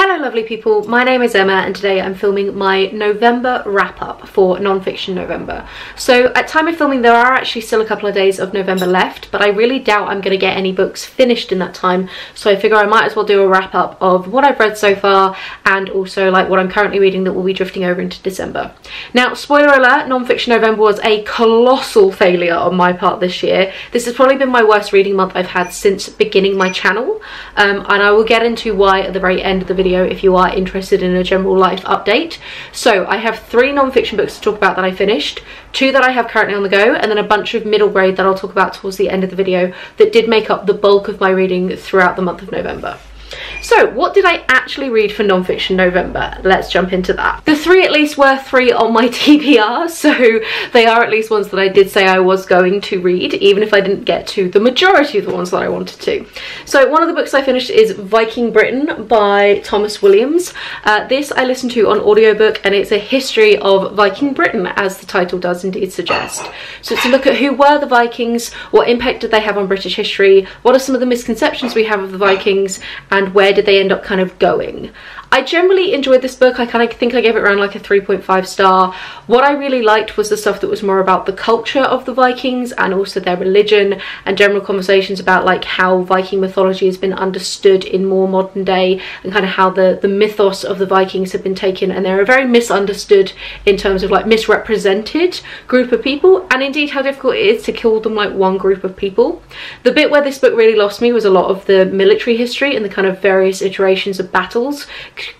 Hello lovely people, my name is Emma and today I'm filming my November wrap up for non-fiction November. So at time of filming there are actually still a couple of days of November left but I really doubt I'm going to get any books finished in that time so I figure I might as well do a wrap up of what I've read so far and also like what I'm currently reading that will be drifting over into December. Now spoiler alert, non-fiction November was a colossal failure on my part this year. This has probably been my worst reading month I've had since beginning my channel um, and I will get into why at the very end of the video video if you are interested in a general life update. So I have three non-fiction books to talk about that I finished, two that I have currently on the go, and then a bunch of middle grade that I'll talk about towards the end of the video that did make up the bulk of my reading throughout the month of November. So what did I actually read for non-fiction November? Let's jump into that. The three at least were three on my TBR, so they are at least ones that I did say I was going to read, even if I didn't get to the majority of the ones that I wanted to. So one of the books I finished is Viking Britain by Thomas Williams. Uh, this I listened to on audiobook and it's a history of Viking Britain, as the title does indeed suggest. So it's a look at who were the Vikings, what impact did they have on British history, what are some of the misconceptions we have of the Vikings, and where did they end up kind of going. I generally enjoyed this book. I kind of think I gave it around like a 3.5 star. What I really liked was the stuff that was more about the culture of the Vikings and also their religion and general conversations about like how Viking mythology has been understood in more modern day and kind of how the, the mythos of the Vikings have been taken and they're a very misunderstood in terms of like misrepresented group of people and indeed how difficult it is to kill them like one group of people. The bit where this book really lost me was a lot of the military history and the kind of various iterations of battles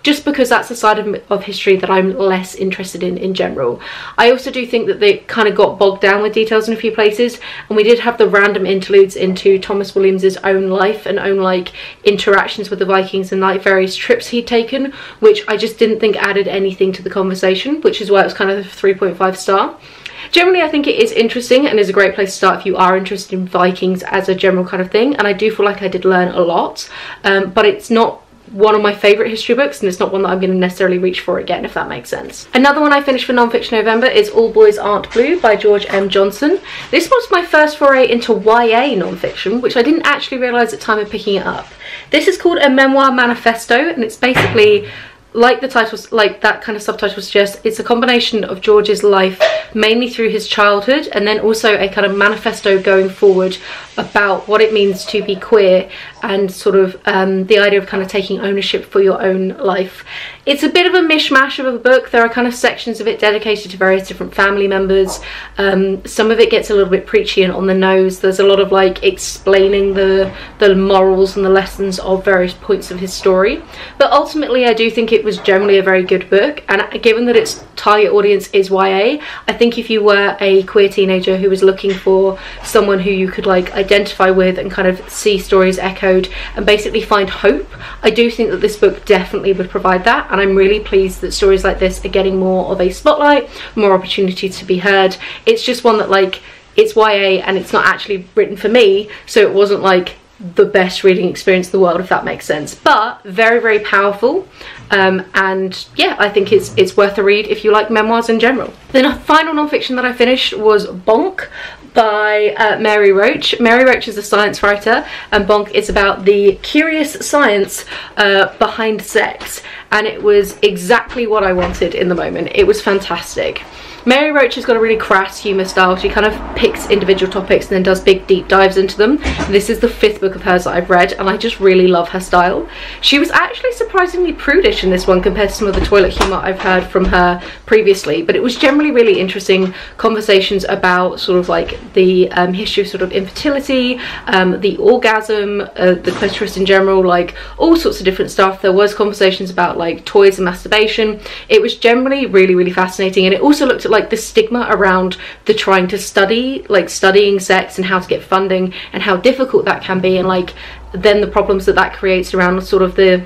just because that's a side of, of history that I'm less interested in in general. I also do think that they kind of got bogged down with details in a few places and we did have the random interludes into Thomas Williams's own life and own like interactions with the Vikings and like various trips he'd taken which I just didn't think added anything to the conversation which is why it was kind of a 3.5 star. Generally, I think it is interesting and is a great place to start if you are interested in Vikings as a general kind of thing. And I do feel like I did learn a lot, um, but it's not one of my favourite history books and it's not one that I'm going to necessarily reach for again if that makes sense. Another one I finished for non-fiction November is All Boys Aren't Blue by George M. Johnson. This was my first foray into YA non-fiction which I didn't actually realise at the time of picking it up. This is called a memoir manifesto and it's basically like the title, like that kind of subtitle suggests, it's a combination of George's life mainly through his childhood and then also a kind of manifesto going forward about what it means to be queer and sort of um, the idea of kind of taking ownership for your own life. It's a bit of a mishmash of a book. There are kind of sections of it dedicated to various different family members. Um, some of it gets a little bit preachy and on the nose. There's a lot of like explaining the, the morals and the lessons of various points of his story. But ultimately I do think it was generally a very good book and given that its target audience is YA, I think if you were a queer teenager who was looking for someone who you could like identify with and kind of see stories echoed and basically find hope, I do think that this book definitely would provide that and I'm really pleased that stories like this are getting more of a spotlight, more opportunity to be heard. It's just one that like, it's YA and it's not actually written for me, so it wasn't like the best reading experience in the world if that makes sense but very very powerful um, and yeah I think it's it's worth a read if you like memoirs in general. Then a final non-fiction that I finished was Bonk by uh, Mary Roach. Mary Roach is a science writer and Bonk is about the curious science uh, behind sex and it was exactly what I wanted in the moment. It was fantastic. Mary Roach has got a really crass humour style. She kind of picks individual topics and then does big deep dives into them. This is the fifth book of hers that I've read and I just really love her style. She was actually surprisingly prudish in this one compared to some of the toilet humour I've heard from her previously but it was generally really interesting conversations about sort of like the um, history of sort of infertility, um, the orgasm, uh, the clitoris in general, like all sorts of different stuff. There was conversations about like toys and masturbation. It was generally really really fascinating and it also looked at like the stigma around the trying to study, like studying sex and how to get funding and how difficult that can be and like then the problems that that creates around sort of the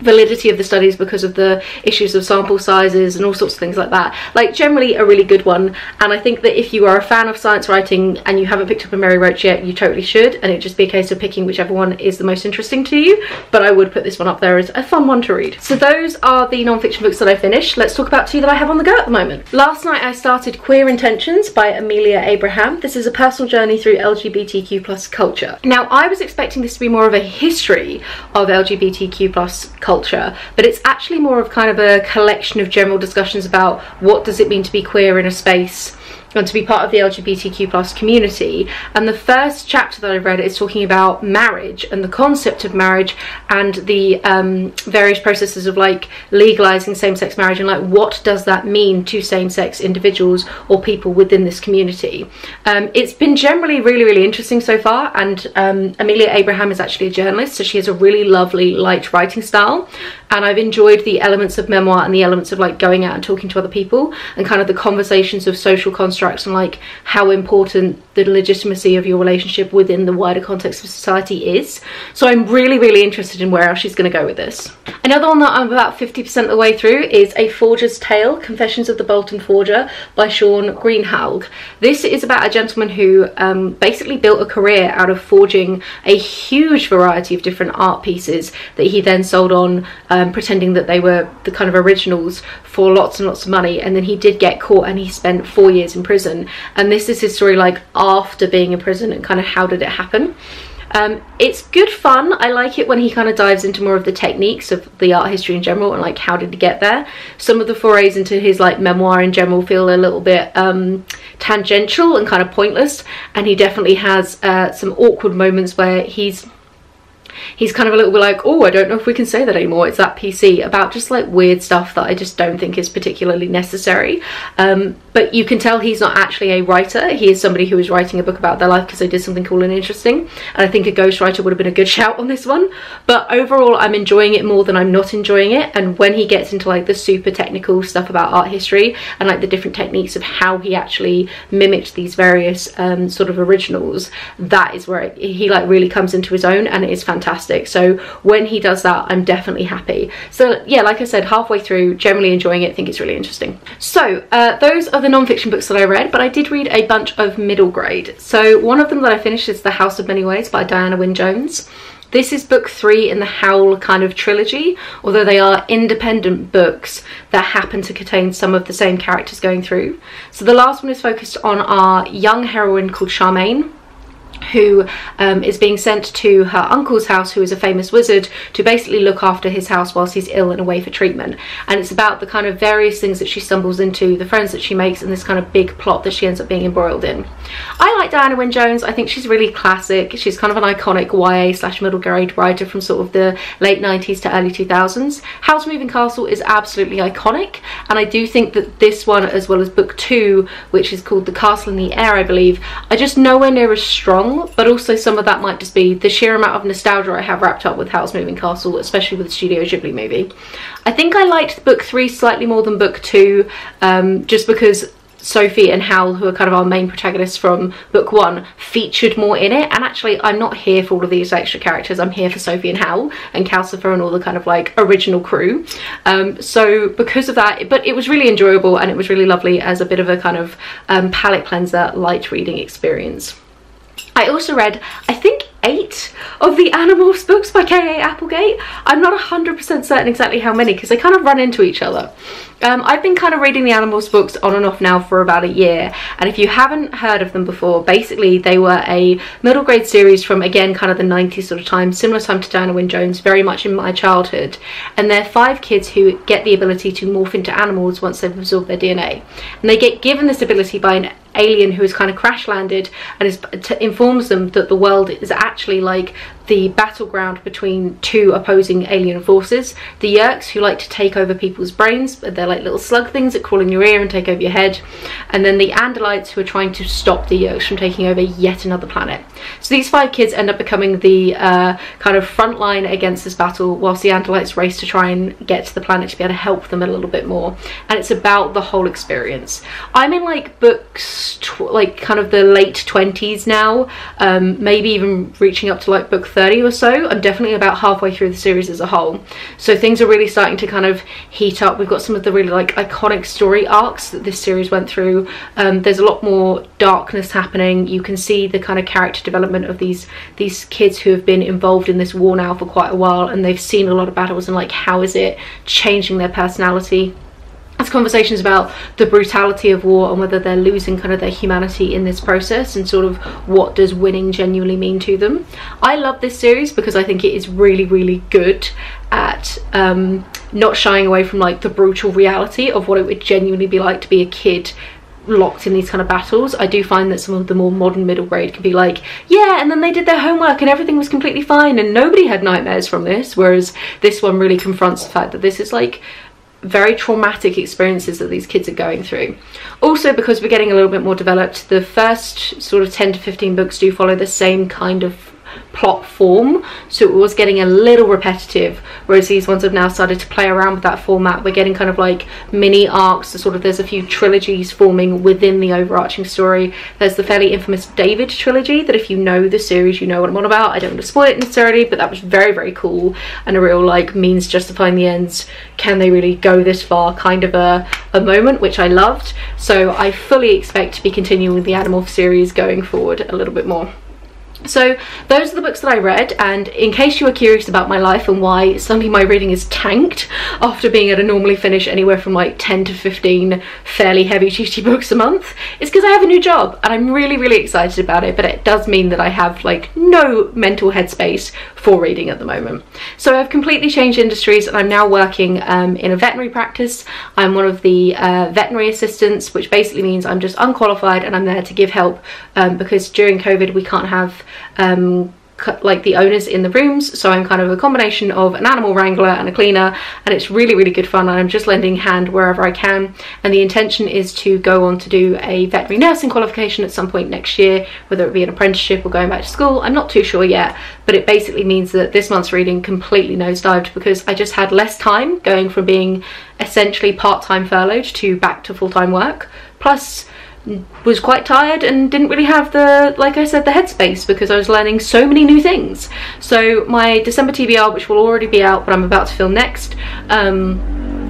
validity of the studies because of the issues of sample sizes and all sorts of things like that. Like generally a really good one and I think that if you are a fan of science writing and you haven't picked up a Mary Roach yet you totally should and it'd just be a case of picking whichever one is the most interesting to you but I would put this one up there as a fun one to read. So those are the non-fiction books that I finished. Let's talk about two that I have on the go at the moment. Last night I started Queer Intentions by Amelia Abraham. This is a personal journey through LGBTQ plus culture. Now I was expecting this to be more of a history of LGBTQ plus culture culture, but it's actually more of kind of a collection of general discussions about what does it mean to be queer in a space and to be part of the LGBTQ plus community. And the first chapter that I've read is talking about marriage and the concept of marriage and the um, various processes of like legalizing same-sex marriage and like what does that mean to same-sex individuals or people within this community. Um, it's been generally really really interesting so far and um, Amelia Abraham is actually a journalist so she has a really lovely light writing style and I've enjoyed the elements of memoir and the elements of like going out and talking to other people and kind of the conversations of social constructs and like how important the legitimacy of your relationship within the wider context of society is. So I'm really, really interested in where else she's going to go with this. Another one that I'm about 50% of the way through is A Forger's Tale, Confessions of the Bolton Forger by Shaun Greenhalgh. This is about a gentleman who um, basically built a career out of forging a huge variety of different art pieces that he then sold on um, pretending that they were the kind of originals for lots and lots of money and then he did get caught and he spent four years in prison and this is his story like after being in prison and kind of how did it happen um, it's good fun. I like it when he kind of dives into more of the techniques of the art history in general and like how did he get there. Some of the forays into his like memoir in general feel a little bit um, tangential and kind of pointless and he definitely has uh, some awkward moments where he's he's kind of a little bit like, oh, I don't know if we can say that anymore. It's that PC about just like weird stuff that I just don't think is particularly necessary. Um, but you can tell he's not actually a writer. He is somebody who is writing a book about their life because they did something cool and interesting. And I think a ghostwriter would have been a good shout on this one. But overall, I'm enjoying it more than I'm not enjoying it. And when he gets into like the super technical stuff about art history and like the different techniques of how he actually mimicked these various um, sort of originals, that is where it, he like really comes into his own and it is fantastic fantastic. So when he does that, I'm definitely happy. So yeah, like I said, halfway through, generally enjoying it, think it's really interesting. So uh, those are the non-fiction books that I read, but I did read a bunch of middle grade. So one of them that I finished is The House of Many Ways by Diana Wynne Jones. This is book three in the Howl kind of trilogy, although they are independent books that happen to contain some of the same characters going through. So the last one is focused on our young heroine called Charmaine, who um, is being sent to her uncle's house who is a famous wizard to basically look after his house whilst he's ill and away for treatment. And it's about the kind of various things that she stumbles into the friends that she makes and this kind of big plot that she ends up being embroiled in. I like Diana Wynne Jones. I think she's really classic. She's kind of an iconic YA slash middle grade writer from sort of the late 90s to early 2000s Howl's Moving Castle is absolutely iconic and I do think that this one as well as book two which is called The Castle in the Air I believe are just nowhere near as strong but also some of that might just be the sheer amount of nostalgia I have wrapped up with Howl's Moving Castle, especially with the Studio Ghibli movie. I think I liked book three slightly more than book two, um, just because Sophie and Howl, who are kind of our main protagonists from book one, featured more in it. And actually, I'm not here for all of these extra characters. I'm here for Sophie and Howl and Calcifer and all the kind of like original crew. Um, so because of that, but it was really enjoyable and it was really lovely as a bit of a kind of um, palette cleanser light reading experience. I also read, I think, eight of the Animorphs books by K.A. Applegate. I'm not 100% certain exactly how many because they kind of run into each other. Um, I've been kind of reading the Animorphs books on and off now for about a year and if you haven't heard of them before basically they were a middle grade series from again kind of the 90s sort of time similar time to Diana Wynne Jones very much in my childhood and they're five kids who get the ability to morph into animals once they've absorbed their DNA and they get given this ability by an alien who has kind of crash landed and is, informs them that the world is actually like the battleground between two opposing alien forces. The Yeerks, who like to take over people's brains, but they're like little slug things that crawl in your ear and take over your head. And then the Andalites, who are trying to stop the Yeerks from taking over yet another planet. So these five kids end up becoming the uh, kind of front line against this battle, whilst the Andalites race to try and get to the planet to be able to help them a little bit more. And it's about the whole experience. I'm in like books, like kind of the late 20s now, um, maybe even reaching up to like book 30 or so. I'm definitely about halfway through the series as a whole. So things are really starting to kind of heat up. We've got some of the really like iconic story arcs that this series went through. Um, there's a lot more darkness happening. You can see the kind of character development of these these kids who have been involved in this war now for quite a while and they've seen a lot of battles and like how is it changing their personality it's conversations about the brutality of war and whether they're losing kind of their humanity in this process and sort of what does winning genuinely mean to them. I love this series because I think it is really, really good at um, not shying away from like the brutal reality of what it would genuinely be like to be a kid locked in these kind of battles. I do find that some of the more modern middle grade can be like, yeah, and then they did their homework and everything was completely fine and nobody had nightmares from this. Whereas this one really confronts the fact that this is like very traumatic experiences that these kids are going through. Also, because we're getting a little bit more developed, the first sort of 10 to 15 books do follow the same kind of plot form. So it was getting a little repetitive whereas these ones have now started to play around with that format. We're getting kind of like mini arcs so sort of there's a few trilogies forming within the overarching story. There's the fairly infamous David trilogy that if you know the series you know what I'm on about. I don't want to spoil it necessarily but that was very very cool and a real like means justifying the ends. Can they really go this far? Kind of a, a moment which I loved. So I fully expect to be continuing the Animorph series going forward a little bit more. So those are the books that I read and in case you are curious about my life and why suddenly my reading is tanked after being able to normally finish anywhere from like 10 to 15 fairly heavy duty books a month, it's because I have a new job and I'm really really excited about it but it does mean that I have like no mental headspace for reading at the moment. So I've completely changed industries and I'm now working um, in a veterinary practice. I'm one of the uh, veterinary assistants which basically means I'm just unqualified and I'm there to give help um, because during COVID we can't have um, like the owners in the rooms. So I'm kind of a combination of an animal wrangler and a cleaner and it's really really good fun and I'm just lending hand wherever I can. And the intention is to go on to do a veterinary nursing qualification at some point next year whether it be an apprenticeship or going back to school. I'm not too sure yet but it basically means that this month's reading completely nosedived because I just had less time going from being essentially part-time furloughed to back to full-time work. Plus was quite tired and didn't really have the, like I said, the headspace because I was learning so many new things. So my December TBR, which will already be out, but I'm about to film next, um,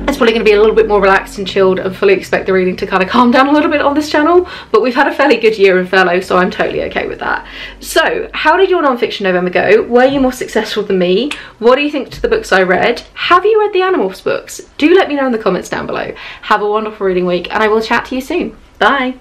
it's probably going to be a little bit more relaxed and chilled and fully expect the reading to kind of calm down a little bit on this channel but we've had a fairly good year in furlough so I'm totally okay with that. So how did your non-fiction November go? Were you more successful than me? What do you think to the books I read? Have you read the Animorphs books? Do let me know in the comments down below. Have a wonderful reading week and I will chat to you soon. Bye!